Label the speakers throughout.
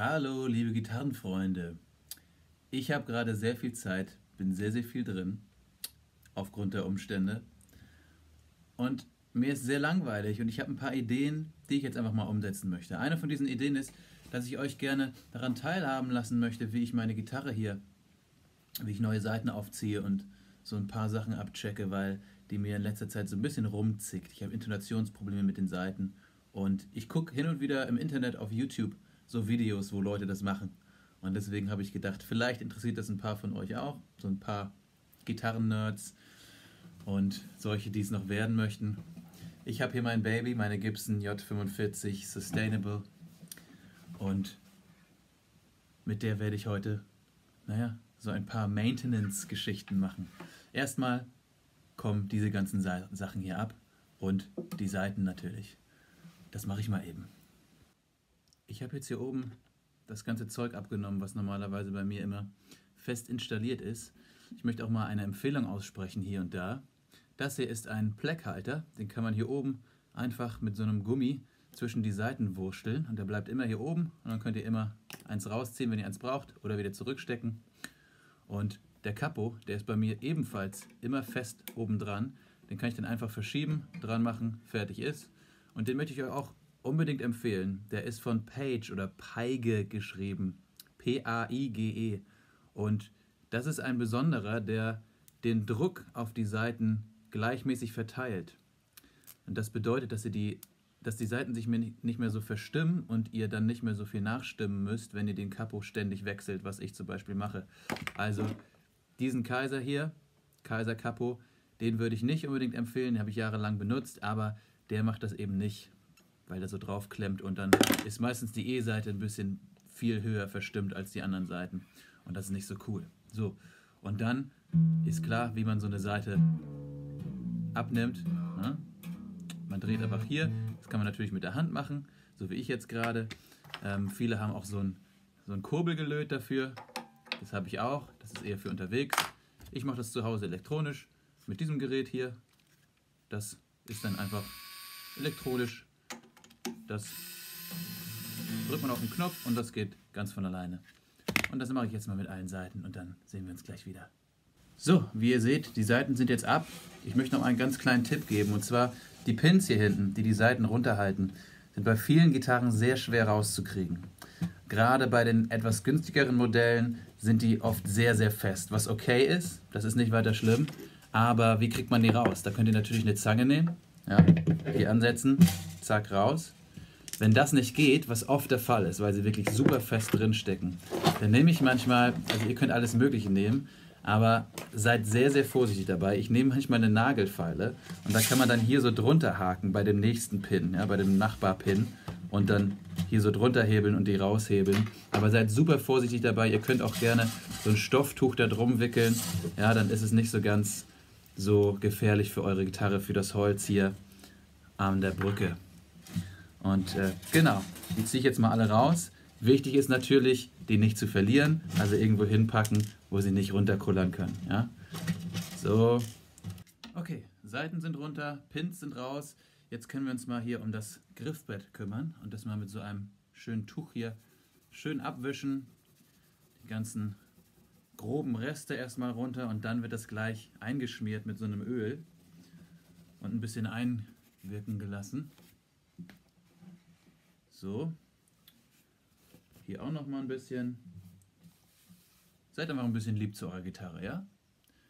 Speaker 1: Hallo, liebe Gitarrenfreunde. Ich habe gerade sehr viel Zeit, bin sehr, sehr viel drin, aufgrund der Umstände. Und mir ist sehr langweilig und ich habe ein paar Ideen, die ich jetzt einfach mal umsetzen möchte. Eine von diesen Ideen ist, dass ich euch gerne daran teilhaben lassen möchte, wie ich meine Gitarre hier, wie ich neue Seiten aufziehe und so ein paar Sachen abchecke, weil die mir in letzter Zeit so ein bisschen rumzickt. Ich habe Intonationsprobleme mit den Seiten und ich gucke hin und wieder im Internet auf YouTube so Videos, wo Leute das machen. Und deswegen habe ich gedacht, vielleicht interessiert das ein paar von euch auch, so ein paar Gitarren-Nerds und solche, die es noch werden möchten. Ich habe hier mein Baby, meine Gibson J45 Sustainable und mit der werde ich heute, naja, so ein paar Maintenance-Geschichten machen. Erstmal kommen diese ganzen Sachen hier ab und die Seiten natürlich. Das mache ich mal eben. Ich habe jetzt hier oben das ganze Zeug abgenommen, was normalerweise bei mir immer fest installiert ist. Ich möchte auch mal eine Empfehlung aussprechen hier und da. Das hier ist ein Pleckhalter, den kann man hier oben einfach mit so einem Gummi zwischen die Seiten wursteln und der bleibt immer hier oben und dann könnt ihr immer eins rausziehen, wenn ihr eins braucht oder wieder zurückstecken. Und der Kapo, der ist bei mir ebenfalls immer fest oben dran. Den kann ich dann einfach verschieben, dran machen, fertig ist. Und den möchte ich euch auch unbedingt empfehlen. Der ist von Page oder Peige geschrieben. P-A-I-G-E. Und das ist ein besonderer, der den Druck auf die Seiten gleichmäßig verteilt. Und das bedeutet, dass, ihr die, dass die Seiten sich nicht mehr so verstimmen und ihr dann nicht mehr so viel nachstimmen müsst, wenn ihr den Kapo ständig wechselt, was ich zum Beispiel mache. Also diesen Kaiser hier, Kaiser Kapo, den würde ich nicht unbedingt empfehlen, den habe ich jahrelang benutzt, aber der macht das eben nicht weil er so drauf klemmt und dann ist meistens die E-Seite ein bisschen viel höher verstimmt als die anderen Seiten und das ist nicht so cool. So, und dann ist klar, wie man so eine Seite abnimmt. Ne? Man dreht einfach hier, das kann man natürlich mit der Hand machen, so wie ich jetzt gerade. Ähm, viele haben auch so ein, so ein Kurbelgelöt dafür, das habe ich auch, das ist eher für unterwegs. Ich mache das zu Hause elektronisch mit diesem Gerät hier. Das ist dann einfach elektronisch das drückt man auf den Knopf und das geht ganz von alleine. Und das mache ich jetzt mal mit allen Seiten und dann sehen wir uns gleich wieder. So, wie ihr seht, die Seiten sind jetzt ab. Ich möchte noch einen ganz kleinen Tipp geben und zwar die Pins hier hinten, die die Seiten runterhalten, sind bei vielen Gitarren sehr schwer rauszukriegen. Gerade bei den etwas günstigeren Modellen sind die oft sehr, sehr fest, was okay ist, das ist nicht weiter schlimm, aber wie kriegt man die raus? Da könnt ihr natürlich eine Zange nehmen, ja, hier ansetzen, zack, raus. Wenn das nicht geht, was oft der Fall ist, weil sie wirklich super fest drin stecken, dann nehme ich manchmal, also ihr könnt alles Mögliche nehmen, aber seid sehr, sehr vorsichtig dabei. Ich nehme manchmal eine Nagelfeile und da kann man dann hier so drunter haken bei dem nächsten Pin, ja, bei dem Nachbarpin und dann hier so drunter hebeln und die raushebeln. Aber seid super vorsichtig dabei. Ihr könnt auch gerne so ein Stofftuch da drum wickeln. Ja, dann ist es nicht so ganz so gefährlich für eure Gitarre, für das Holz hier an der Brücke. Und äh, genau, die ziehe ich jetzt mal alle raus. Wichtig ist natürlich, die nicht zu verlieren, also irgendwo hinpacken, wo sie nicht runterkullern können. Ja? So, okay, Seiten sind runter, Pins sind raus. Jetzt können wir uns mal hier um das Griffbrett kümmern und das mal mit so einem schönen Tuch hier schön abwischen. Die ganzen groben Reste erstmal runter und dann wird das gleich eingeschmiert mit so einem Öl und ein bisschen einwirken gelassen. So. Hier auch noch mal ein bisschen. Seid einfach ein bisschen lieb zu eurer Gitarre, ja?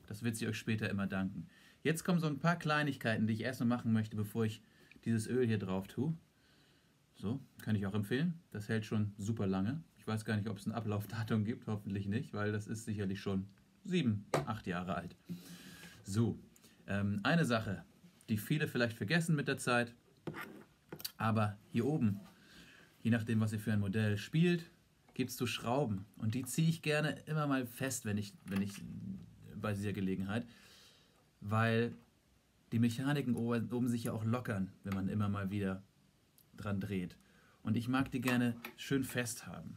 Speaker 1: Das wird sie euch später immer danken. Jetzt kommen so ein paar Kleinigkeiten, die ich erstmal machen möchte, bevor ich dieses Öl hier drauf tue. So, kann ich auch empfehlen. Das hält schon super lange. Ich weiß gar nicht, ob es ein Ablaufdatum gibt, hoffentlich nicht, weil das ist sicherlich schon sieben, acht Jahre alt. So, ähm, eine Sache, die viele vielleicht vergessen mit der Zeit, aber hier oben je nachdem, was ihr für ein Modell spielt, gibt es so Schrauben. Und die ziehe ich gerne immer mal fest, wenn ich, wenn ich bei dieser Gelegenheit, weil die Mechaniken oben sich ja auch lockern, wenn man immer mal wieder dran dreht. Und ich mag die gerne schön fest haben.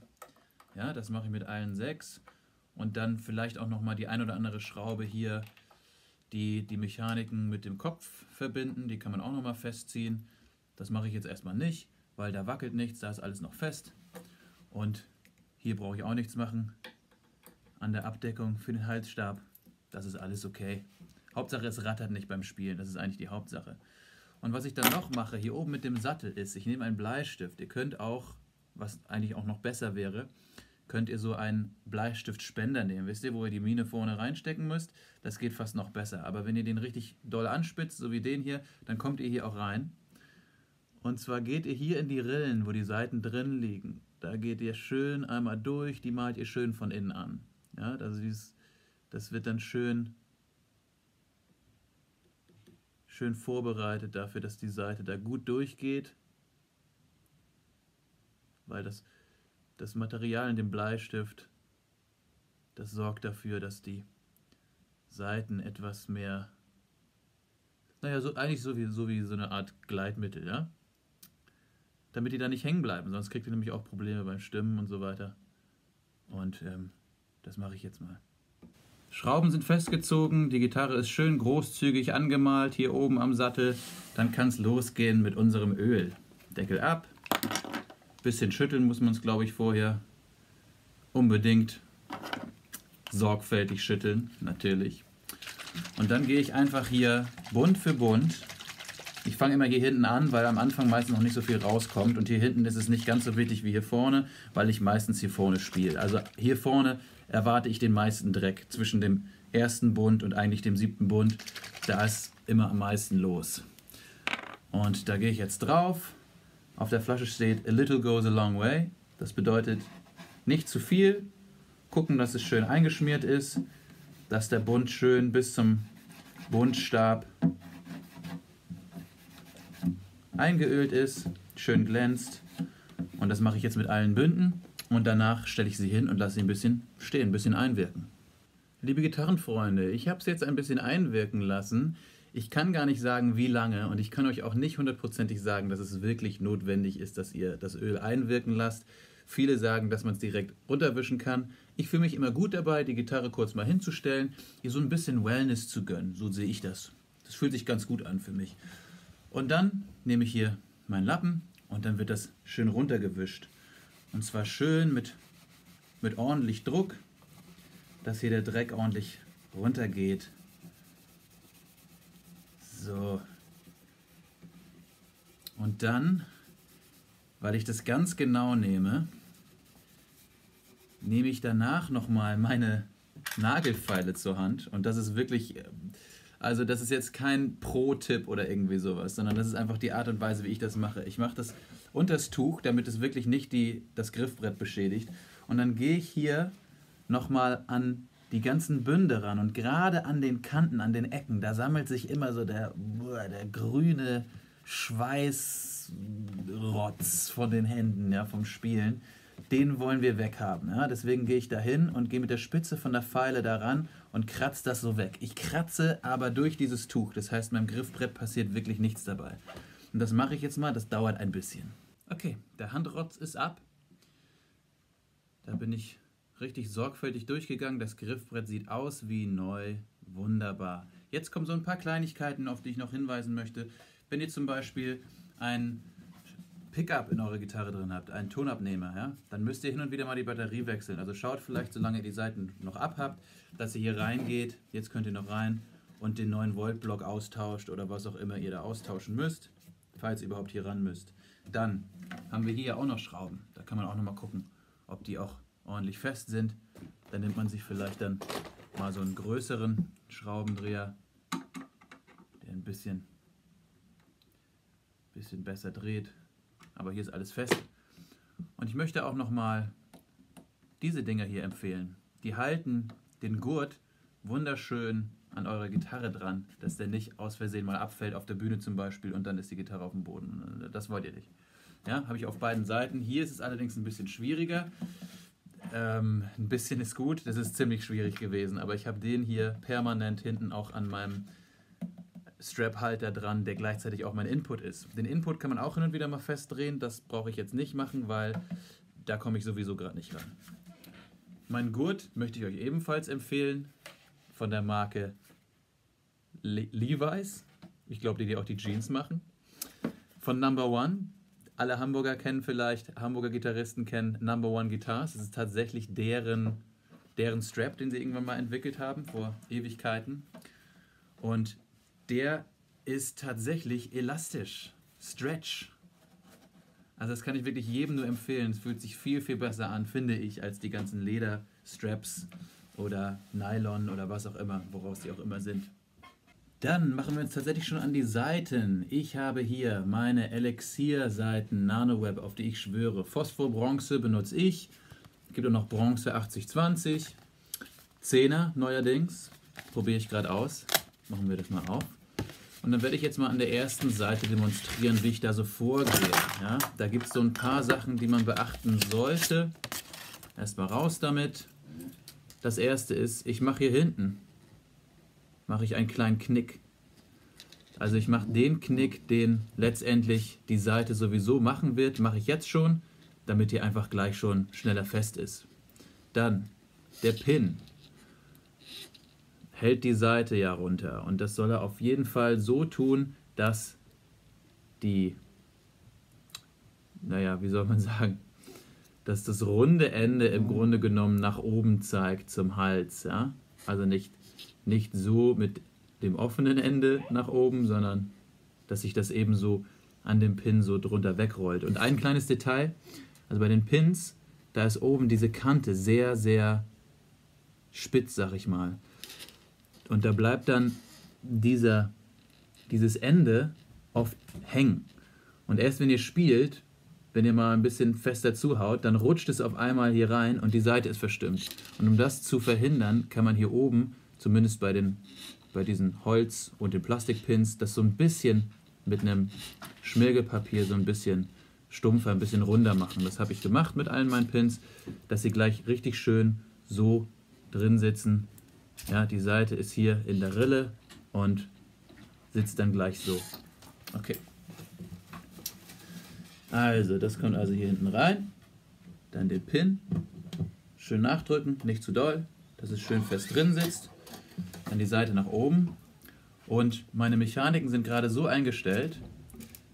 Speaker 1: Ja, das mache ich mit allen sechs. Und dann vielleicht auch nochmal die ein oder andere Schraube hier, die die Mechaniken mit dem Kopf verbinden. Die kann man auch nochmal festziehen. Das mache ich jetzt erstmal nicht weil da wackelt nichts, da ist alles noch fest. Und Hier brauche ich auch nichts machen. An der Abdeckung für den Halsstab, das ist alles okay. Hauptsache es rattert nicht beim Spielen, das ist eigentlich die Hauptsache. Und was ich dann noch mache, hier oben mit dem Sattel ist, ich nehme einen Bleistift. Ihr könnt auch, was eigentlich auch noch besser wäre, könnt ihr so einen Bleistiftspender nehmen. Wisst ihr, wo ihr die Mine vorne reinstecken müsst? Das geht fast noch besser. Aber wenn ihr den richtig doll anspitzt, so wie den hier, dann kommt ihr hier auch rein. Und zwar geht ihr hier in die Rillen, wo die Seiten drin liegen. Da geht ihr schön einmal durch, die malt ihr schön von innen an. Ja, also dieses, das wird dann schön schön vorbereitet dafür, dass die Seite da gut durchgeht, weil das, das Material in dem Bleistift, das sorgt dafür, dass die Seiten etwas mehr, naja, so, eigentlich so wie, so wie so eine Art Gleitmittel, ja? Damit die da nicht hängen bleiben, sonst kriegt ihr nämlich auch Probleme beim Stimmen und so weiter. Und ähm, das mache ich jetzt mal. Schrauben sind festgezogen, die Gitarre ist schön großzügig angemalt hier oben am Sattel. Dann kann es losgehen mit unserem Öl. Deckel ab. Bisschen schütteln muss man es, glaube ich, vorher. Unbedingt sorgfältig schütteln, natürlich. Und dann gehe ich einfach hier Bund für Bund. Ich fange immer hier hinten an, weil am Anfang meistens noch nicht so viel rauskommt. Und hier hinten ist es nicht ganz so wichtig wie hier vorne, weil ich meistens hier vorne spiele. Also hier vorne erwarte ich den meisten Dreck zwischen dem ersten Bund und eigentlich dem siebten Bund. Da ist immer am meisten los. Und da gehe ich jetzt drauf. Auf der Flasche steht A little goes a long way. Das bedeutet nicht zu viel. Gucken, dass es schön eingeschmiert ist, dass der Bund schön bis zum Bundstab eingeölt ist, schön glänzt. Und das mache ich jetzt mit allen Bünden. Und danach stelle ich sie hin und lasse sie ein bisschen stehen, ein bisschen einwirken. Liebe Gitarrenfreunde, ich habe es jetzt ein bisschen einwirken lassen. Ich kann gar nicht sagen, wie lange und ich kann euch auch nicht hundertprozentig sagen, dass es wirklich notwendig ist, dass ihr das Öl einwirken lasst. Viele sagen, dass man es direkt runterwischen kann. Ich fühle mich immer gut dabei, die Gitarre kurz mal hinzustellen, ihr so ein bisschen Wellness zu gönnen. So sehe ich das. Das fühlt sich ganz gut an für mich. Und dann nehme ich hier meinen Lappen und dann wird das schön runtergewischt. Und zwar schön mit, mit ordentlich Druck, dass hier der Dreck ordentlich runtergeht. So. Und dann, weil ich das ganz genau nehme, nehme ich danach nochmal meine Nagelfeile zur Hand. Und das ist wirklich, also das ist jetzt kein Pro-Tipp oder irgendwie sowas, sondern das ist einfach die Art und Weise, wie ich das mache. Ich mache das und das Tuch, damit es wirklich nicht die, das Griffbrett beschädigt. Und dann gehe ich hier nochmal an die ganzen Bünde ran und gerade an den Kanten, an den Ecken, da sammelt sich immer so der, der grüne Schweißrotz von den Händen, ja, vom Spielen. Den wollen wir weghaben. Ja? Deswegen gehe ich da hin und gehe mit der Spitze von der Pfeile daran und kratze das so weg. Ich kratze aber durch dieses Tuch. Das heißt, beim Griffbrett passiert wirklich nichts dabei. Und das mache ich jetzt mal, das dauert ein bisschen. Okay, der Handrotz ist ab. Da bin ich richtig sorgfältig durchgegangen. Das Griffbrett sieht aus wie neu. Wunderbar. Jetzt kommen so ein paar Kleinigkeiten, auf die ich noch hinweisen möchte. Wenn ihr zum Beispiel ein Pickup in eurer Gitarre drin habt, einen Tonabnehmer, ja, dann müsst ihr hin und wieder mal die Batterie wechseln. Also schaut vielleicht, solange ihr die Seiten noch abhabt, dass ihr hier reingeht. Jetzt könnt ihr noch rein und den 9 Volt Block austauscht oder was auch immer ihr da austauschen müsst, falls ihr überhaupt hier ran müsst. Dann haben wir hier auch noch Schrauben. Da kann man auch noch mal gucken, ob die auch ordentlich fest sind. Dann nimmt man sich vielleicht dann mal so einen größeren Schraubendreher, der ein bisschen, bisschen besser dreht. Aber hier ist alles fest. Und ich möchte auch noch mal diese Dinger hier empfehlen. Die halten den Gurt wunderschön an eurer Gitarre dran, dass der nicht aus Versehen mal abfällt auf der Bühne zum Beispiel und dann ist die Gitarre auf dem Boden. Das wollt ihr nicht. Ja, habe ich auf beiden Seiten. Hier ist es allerdings ein bisschen schwieriger. Ähm, ein bisschen ist gut, das ist ziemlich schwierig gewesen, aber ich habe den hier permanent hinten auch an meinem Strap-Halter dran, der gleichzeitig auch mein Input ist. Den Input kann man auch hin und wieder mal festdrehen, das brauche ich jetzt nicht machen, weil da komme ich sowieso gerade nicht ran. Mein Gurt möchte ich euch ebenfalls empfehlen von der Marke Le Levi's. Ich glaube, die, die auch die Jeans machen. Von Number One. alle Hamburger kennen vielleicht, Hamburger Gitarristen kennen Number One Guitars. Das ist tatsächlich deren, deren Strap, den sie irgendwann mal entwickelt haben, vor Ewigkeiten. Und der ist tatsächlich elastisch, Stretch. Also das kann ich wirklich jedem nur empfehlen. Es fühlt sich viel, viel besser an, finde ich, als die ganzen Lederstraps oder Nylon oder was auch immer, woraus die auch immer sind. Dann machen wir uns tatsächlich schon an die Seiten. Ich habe hier meine Elixier-Seiten NanoWeb, auf die ich schwöre. Phosphor-Bronze benutze ich. Es gibt auch noch Bronze 8020. 10er neuerdings. Probiere ich gerade aus. Machen wir das mal auf. Und dann werde ich jetzt mal an der ersten Seite demonstrieren, wie ich da so vorgehe. Ja, da gibt es so ein paar Sachen, die man beachten sollte. Erstmal raus damit. Das erste ist, ich mache hier hinten mache ich einen kleinen Knick. Also ich mache den Knick, den letztendlich die Seite sowieso machen wird, mache ich jetzt schon, damit die einfach gleich schon schneller fest ist. Dann der Pin hält die Seite ja runter und das soll er auf jeden Fall so tun, dass die, naja, wie soll man sagen, dass das runde Ende im Grunde genommen nach oben zeigt zum Hals. Ja? Also nicht nicht so mit dem offenen Ende nach oben, sondern dass sich das eben so an dem Pin so drunter wegrollt. Und ein kleines Detail, also bei den Pins, da ist oben diese Kante sehr, sehr spitz, sag ich mal. Und da bleibt dann dieser, dieses Ende oft hängen. Und erst wenn ihr spielt, wenn ihr mal ein bisschen fester zuhaut, dann rutscht es auf einmal hier rein und die Seite ist verstimmt. Und um das zu verhindern, kann man hier oben zumindest bei, den, bei diesen Holz- und den Plastikpins, das so ein bisschen mit einem Schmirgelpapier so ein bisschen stumpfer, ein bisschen runder machen. Das habe ich gemacht mit allen meinen Pins, dass sie gleich richtig schön so drin sitzen. Ja, die Seite ist hier in der Rille und sitzt dann gleich so. Okay. Also, das kommt also hier hinten rein. Dann den Pin. Schön nachdrücken, nicht zu doll, dass es schön fest drin sitzt dann die Seite nach oben. Und meine Mechaniken sind gerade so eingestellt,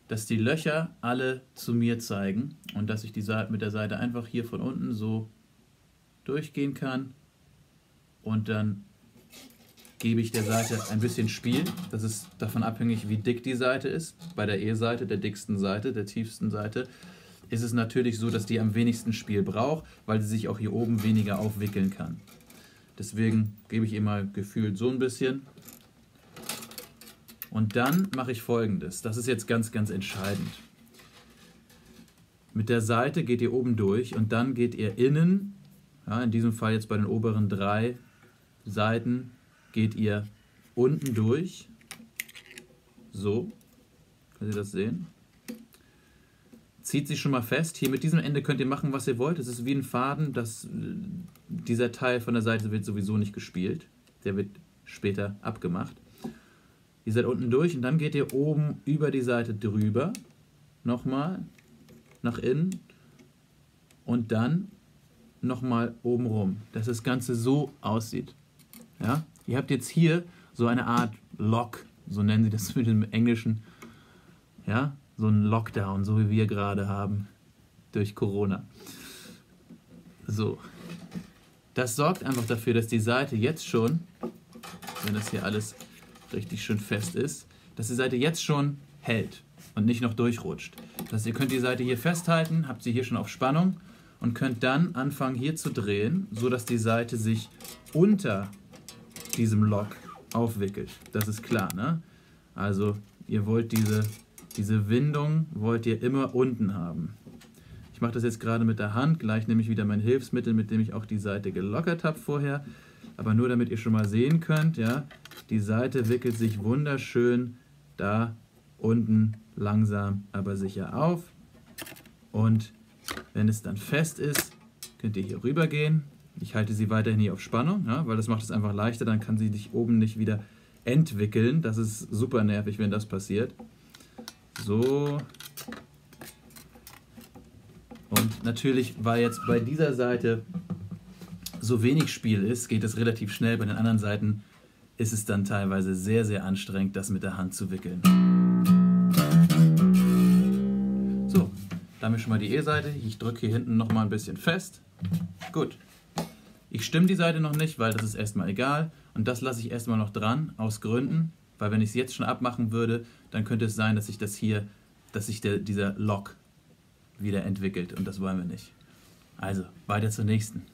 Speaker 1: dass die Löcher alle zu mir zeigen und dass ich die Seite mit der Seite einfach hier von unten so durchgehen kann und dann gebe ich der Seite ein bisschen Spiel. Das ist davon abhängig, wie dick die Seite ist. Bei der E-Seite, der dicksten Seite, der tiefsten Seite, ist es natürlich so, dass die am wenigsten Spiel braucht, weil sie sich auch hier oben weniger aufwickeln kann. Deswegen gebe ich ihr mal gefühlt so ein bisschen. Und dann mache ich folgendes. Das ist jetzt ganz, ganz entscheidend. Mit der Seite geht ihr oben durch und dann geht ihr innen, ja, in diesem Fall jetzt bei den oberen drei Seiten, geht ihr unten durch. So, könnt ihr das sehen? zieht sich schon mal fest. Hier mit diesem Ende könnt ihr machen, was ihr wollt. Es ist wie ein Faden. Das, äh, dieser Teil von der Seite wird sowieso nicht gespielt. Der wird später abgemacht. Ihr seid unten durch und dann geht ihr oben über die Seite drüber. Nochmal nach innen. Und dann nochmal oben rum. Dass das Ganze so aussieht. Ja? Ihr habt jetzt hier so eine Art Lock. So nennen sie das mit dem Englischen. Ja? so ein Lockdown, so wie wir gerade haben durch Corona. So. Das sorgt einfach dafür, dass die Seite jetzt schon, wenn das hier alles richtig schön fest ist, dass die Seite jetzt schon hält und nicht noch durchrutscht. Das heißt, ihr könnt die Seite hier festhalten, habt sie hier schon auf Spannung und könnt dann anfangen hier zu drehen, sodass die Seite sich unter diesem Lock aufwickelt. Das ist klar, ne? Also ihr wollt diese diese Windung wollt ihr immer unten haben. Ich mache das jetzt gerade mit der Hand, gleich nehme ich wieder mein Hilfsmittel, mit dem ich auch die Seite gelockert habe vorher. Aber nur damit ihr schon mal sehen könnt, ja, die Seite wickelt sich wunderschön da unten langsam, aber sicher auf. Und wenn es dann fest ist, könnt ihr hier rüber gehen. Ich halte sie weiterhin hier auf Spannung, ja, weil das macht es einfach leichter, dann kann sie sich oben nicht wieder entwickeln. Das ist super nervig, wenn das passiert. So. Und natürlich, weil jetzt bei dieser Seite so wenig Spiel ist, geht es relativ schnell. Bei den anderen Seiten ist es dann teilweise sehr, sehr anstrengend, das mit der Hand zu wickeln. So, wir schon mal die E-Seite. Ich drücke hier hinten nochmal ein bisschen fest. Gut. Ich stimme die Seite noch nicht, weil das ist erstmal egal. Und das lasse ich erstmal noch dran, aus Gründen. Weil wenn ich es jetzt schon abmachen würde, dann könnte es sein, dass sich das hier, dass sich der, dieser Lock wieder entwickelt. Und das wollen wir nicht. Also, weiter zur nächsten.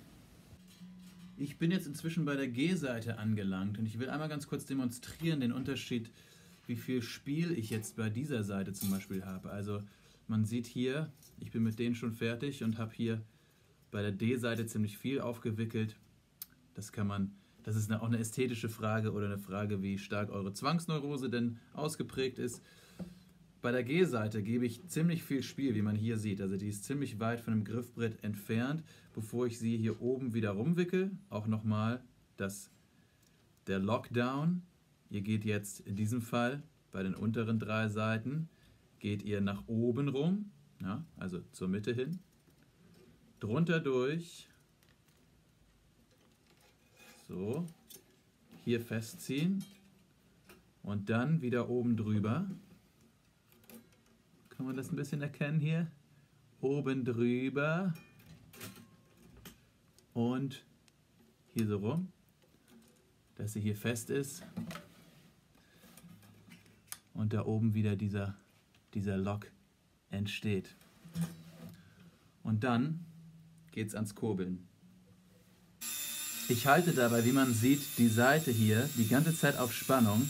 Speaker 1: Ich bin jetzt inzwischen bei der G-Seite angelangt und ich will einmal ganz kurz demonstrieren den Unterschied, wie viel Spiel ich jetzt bei dieser Seite zum Beispiel habe. Also man sieht hier, ich bin mit denen schon fertig und habe hier bei der D-Seite ziemlich viel aufgewickelt. Das kann man, das ist eine, auch eine ästhetische Frage oder eine Frage, wie stark eure Zwangsneurose denn ausgeprägt ist. Bei der G-Seite gebe ich ziemlich viel Spiel, wie man hier sieht. Also die ist ziemlich weit von dem Griffbrett entfernt, bevor ich sie hier oben wieder rumwickel. Auch nochmal das, der Lockdown. Ihr geht jetzt in diesem Fall bei den unteren drei Seiten, geht ihr nach oben rum, ja, also zur Mitte hin, drunter durch, so, hier festziehen und dann wieder oben drüber. Kann man das ein bisschen erkennen hier? Oben drüber und hier so rum, dass sie hier fest ist und da oben wieder dieser, dieser Lock entsteht. Und dann geht es ans Kurbeln. Ich halte dabei, wie man sieht, die Seite hier die ganze Zeit auf Spannung.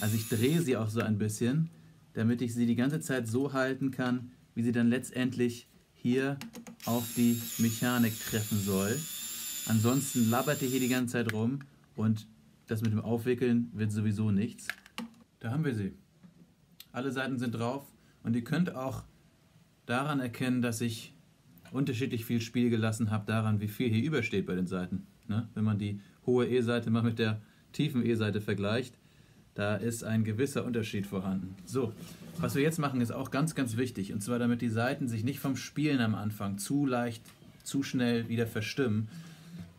Speaker 1: Also ich drehe sie auch so ein bisschen, damit ich sie die ganze Zeit so halten kann, wie sie dann letztendlich hier auf die Mechanik treffen soll. Ansonsten labert ihr hier die ganze Zeit rum und das mit dem Aufwickeln wird sowieso nichts. Da haben wir sie. Alle Seiten sind drauf und ihr könnt auch daran erkennen, dass ich unterschiedlich viel Spiel gelassen habe, daran, wie viel hier übersteht bei den Seiten. Ne? Wenn man die hohe E-Seite mal mit der tiefen E-Seite vergleicht, da ist ein gewisser Unterschied vorhanden. So, was wir jetzt machen, ist auch ganz, ganz wichtig. Und zwar, damit die Seiten sich nicht vom Spielen am Anfang zu leicht, zu schnell wieder verstimmen,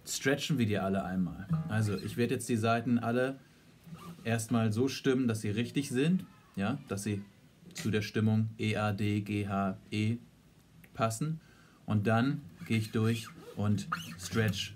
Speaker 1: stretchen wir die alle einmal. Also, ich werde jetzt die Seiten alle erstmal so stimmen, dass sie richtig sind. Ja, dass sie zu der Stimmung E, A, D, G, H, E passen. Und dann gehe ich durch und stretch.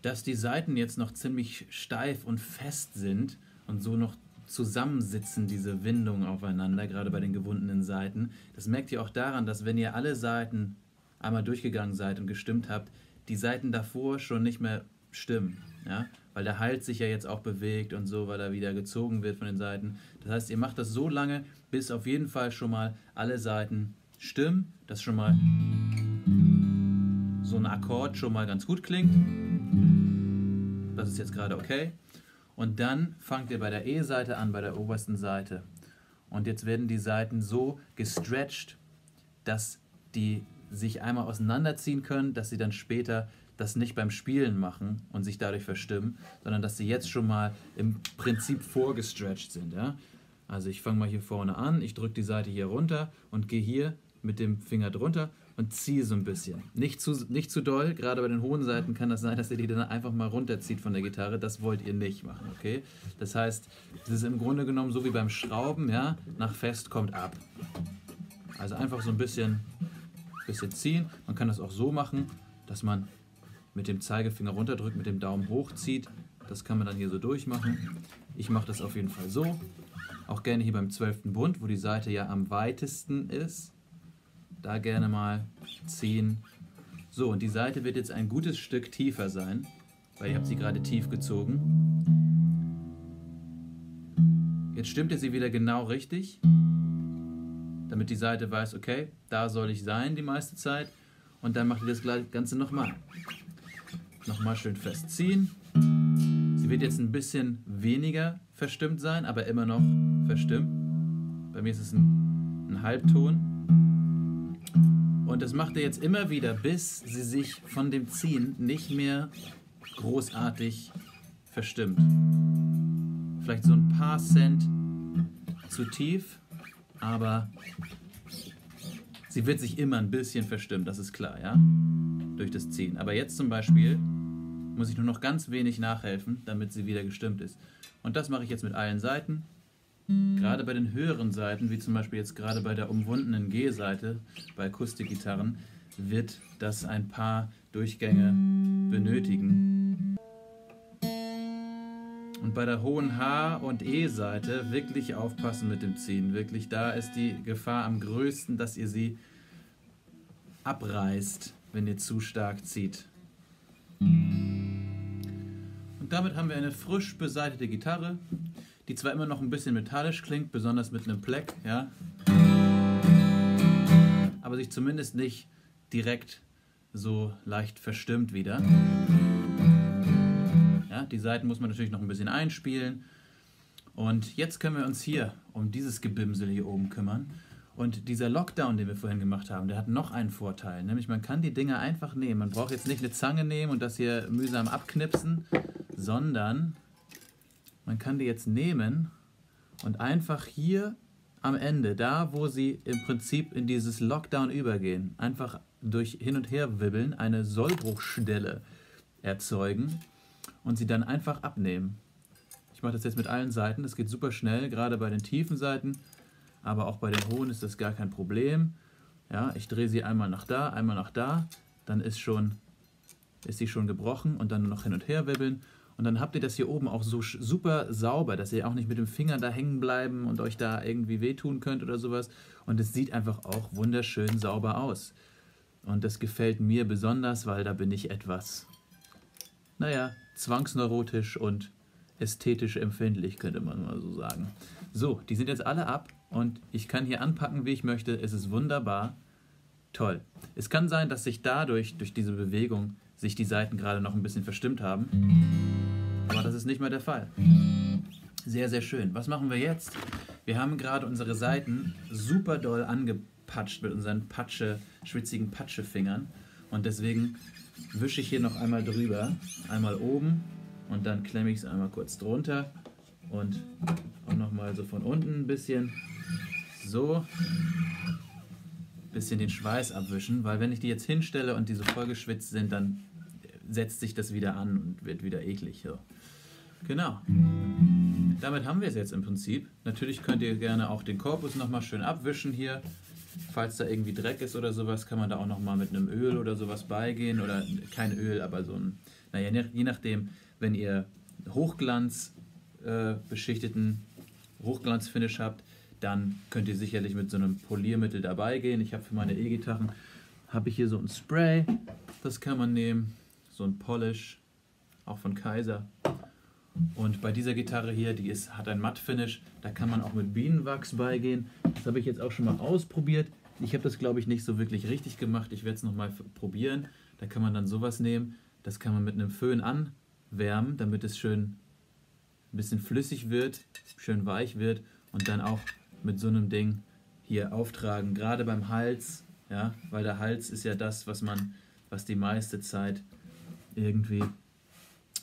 Speaker 1: Dass die Seiten jetzt noch ziemlich steif und fest sind und so noch zusammensitzen, diese Windungen aufeinander, gerade bei den gewundenen Seiten. Das merkt ihr auch daran, dass wenn ihr alle Seiten einmal durchgegangen seid und gestimmt habt, die Seiten davor schon nicht mehr stimmen. Ja? Weil der Hals sich ja jetzt auch bewegt und so, weil er wieder gezogen wird von den Seiten. Das heißt, ihr macht das so lange, bis auf jeden Fall schon mal alle Seiten stimmen, dass schon mal so ein Akkord schon mal ganz gut klingt. Das ist jetzt gerade okay. Und dann fangt ihr bei der E-Seite an, bei der obersten Seite. Und jetzt werden die Seiten so gestretched, dass die sich einmal auseinanderziehen können, dass sie dann später das nicht beim Spielen machen und sich dadurch verstimmen, sondern dass sie jetzt schon mal im Prinzip vorgestretched sind. Ja? Also ich fange mal hier vorne an, ich drücke die Seite hier runter und gehe hier mit dem Finger drunter und ziehe so ein bisschen. Nicht zu, nicht zu doll, gerade bei den hohen Seiten kann das sein, dass ihr die dann einfach mal runterzieht von der Gitarre. Das wollt ihr nicht machen, okay? Das heißt, es ist im Grunde genommen so wie beim Schrauben, ja? Nach fest kommt ab. Also einfach so ein bisschen, bisschen ziehen. Man kann das auch so machen, dass man mit dem Zeigefinger runterdrückt, mit dem Daumen hochzieht. Das kann man dann hier so durchmachen. Ich mache das auf jeden Fall so. Auch gerne hier beim 12. Bund, wo die Seite ja am weitesten ist da gerne mal ziehen. So, und die Seite wird jetzt ein gutes Stück tiefer sein, weil ich habe sie gerade tief gezogen. Jetzt stimmt ihr sie wieder genau richtig, damit die Seite weiß, okay, da soll ich sein die meiste Zeit. Und dann macht ihr das Ganze nochmal. Nochmal schön festziehen. Sie wird jetzt ein bisschen weniger verstimmt sein, aber immer noch verstimmt. Bei mir ist es ein, ein Halbton. Und das macht er jetzt immer wieder, bis sie sich von dem Ziehen nicht mehr großartig verstimmt. Vielleicht so ein paar Cent zu tief, aber sie wird sich immer ein bisschen verstimmen, das ist klar, ja? Durch das Ziehen. Aber jetzt zum Beispiel muss ich nur noch ganz wenig nachhelfen, damit sie wieder gestimmt ist. Und das mache ich jetzt mit allen Seiten. Gerade bei den höheren Seiten, wie zum Beispiel jetzt gerade bei der umwundenen G-Seite bei Akustikgitarren, wird das ein paar Durchgänge benötigen. Und bei der hohen H- und E-Seite wirklich aufpassen mit dem Ziehen. Wirklich, da ist die Gefahr am größten, dass ihr sie abreißt, wenn ihr zu stark zieht. Und damit haben wir eine frisch beseitete Gitarre, die zwar immer noch ein bisschen metallisch klingt, besonders mit einem Pleck, ja, aber sich zumindest nicht direkt so leicht verstimmt wieder. Ja, die Seiten muss man natürlich noch ein bisschen einspielen. Und jetzt können wir uns hier um dieses Gebimsel hier oben kümmern. Und dieser Lockdown, den wir vorhin gemacht haben, der hat noch einen Vorteil. Nämlich man kann die Dinger einfach nehmen. Man braucht jetzt nicht eine Zange nehmen und das hier mühsam abknipsen, sondern man kann die jetzt nehmen und einfach hier am Ende, da wo sie im Prinzip in dieses Lockdown übergehen, einfach durch Hin- und Herwibbeln eine Sollbruchstelle erzeugen und sie dann einfach abnehmen. Ich mache das jetzt mit allen Seiten, es geht super schnell, gerade bei den tiefen Seiten, aber auch bei den hohen ist das gar kein Problem. Ja, ich drehe sie einmal nach da, einmal nach da, dann ist, schon, ist sie schon gebrochen und dann nur noch hin und her wibbeln und dann habt ihr das hier oben auch so super sauber, dass ihr auch nicht mit dem Finger da hängen bleiben und euch da irgendwie wehtun könnt oder sowas. Und es sieht einfach auch wunderschön sauber aus. Und das gefällt mir besonders, weil da bin ich etwas, naja, zwangsneurotisch und ästhetisch empfindlich, könnte man mal so sagen. So, die sind jetzt alle ab und ich kann hier anpacken, wie ich möchte. Es ist wunderbar. Toll. Es kann sein, dass sich dadurch, durch diese Bewegung, sich die Seiten gerade noch ein bisschen verstimmt haben. Aber das ist nicht mehr der Fall. Sehr, sehr schön. Was machen wir jetzt? Wir haben gerade unsere Seiten super doll angepatscht mit unseren Patsche, schwitzigen Patschefingern. Und deswegen wische ich hier noch einmal drüber. Einmal oben und dann klemme ich es einmal kurz drunter. Und auch nochmal so von unten ein bisschen. So. Bisschen den Schweiß abwischen, weil wenn ich die jetzt hinstelle und die so vollgeschwitzt sind, dann setzt sich das wieder an und wird wieder eklig. So. Genau. Damit haben wir es jetzt im Prinzip. Natürlich könnt ihr gerne auch den Korpus nochmal schön abwischen hier. Falls da irgendwie Dreck ist oder sowas, kann man da auch nochmal mit einem Öl oder sowas beigehen. Oder kein Öl, aber so ein, naja, je nachdem, wenn ihr Hochglanz äh, beschichteten Hochglanzfinish habt, dann könnt ihr sicherlich mit so einem Poliermittel dabei gehen. Ich habe für meine E-Gitarren habe ich hier so ein Spray, das kann man nehmen so ein Polish, auch von Kaiser. Und bei dieser Gitarre hier, die ist, hat ein Matt-Finish, da kann man auch mit Bienenwachs beigehen. Das habe ich jetzt auch schon mal ausprobiert. Ich habe das, glaube ich, nicht so wirklich richtig gemacht. Ich werde es nochmal probieren. Da kann man dann sowas nehmen. Das kann man mit einem Föhn anwärmen, damit es schön ein bisschen flüssig wird, schön weich wird und dann auch mit so einem Ding hier auftragen. Gerade beim Hals, ja, weil der Hals ist ja das, was man, was die meiste Zeit irgendwie,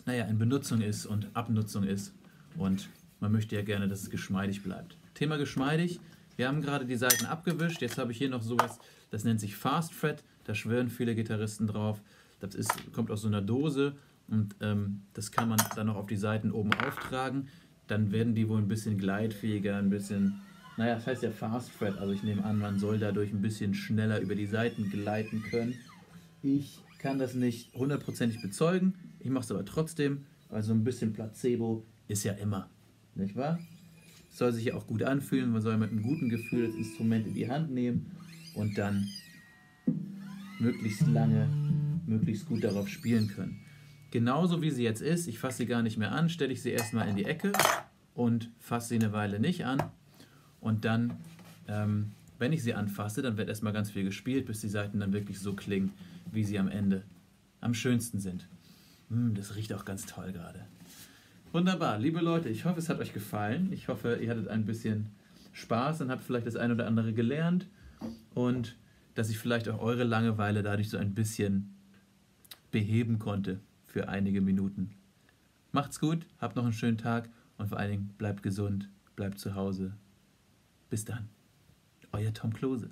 Speaker 1: naja, in Benutzung ist und Abnutzung ist. Und man möchte ja gerne, dass es geschmeidig bleibt. Thema geschmeidig. Wir haben gerade die Seiten abgewischt. Jetzt habe ich hier noch sowas, das nennt sich Fast Fret. Da schwören viele Gitarristen drauf. Das ist, kommt aus so einer Dose und ähm, das kann man dann noch auf die Seiten oben auftragen. Dann werden die wohl ein bisschen gleitfähiger, ein bisschen, naja, das heißt ja Fast Fret. Also ich nehme an, man soll dadurch ein bisschen schneller über die Seiten gleiten können. Ich kann das nicht hundertprozentig bezeugen. Ich mache es aber trotzdem, weil so ein bisschen Placebo ist ja immer. Nicht wahr? Es soll sich ja auch gut anfühlen. Man soll mit einem guten Gefühl das Instrument in die Hand nehmen und dann möglichst lange, möglichst gut darauf spielen können. Genauso wie sie jetzt ist, ich fasse sie gar nicht mehr an, stelle ich sie erstmal in die Ecke und fasse sie eine Weile nicht an. Und dann, ähm, wenn ich sie anfasse, dann wird erstmal ganz viel gespielt, bis die Seiten dann wirklich so klingen, wie sie am Ende am schönsten sind. Mm, das riecht auch ganz toll gerade. Wunderbar, liebe Leute, ich hoffe, es hat euch gefallen. Ich hoffe, ihr hattet ein bisschen Spaß und habt vielleicht das eine oder andere gelernt und dass ich vielleicht auch eure Langeweile dadurch so ein bisschen beheben konnte für einige Minuten. Macht's gut, habt noch einen schönen Tag und vor allen Dingen bleibt gesund, bleibt zu Hause. Bis dann. Euer Tom Klose.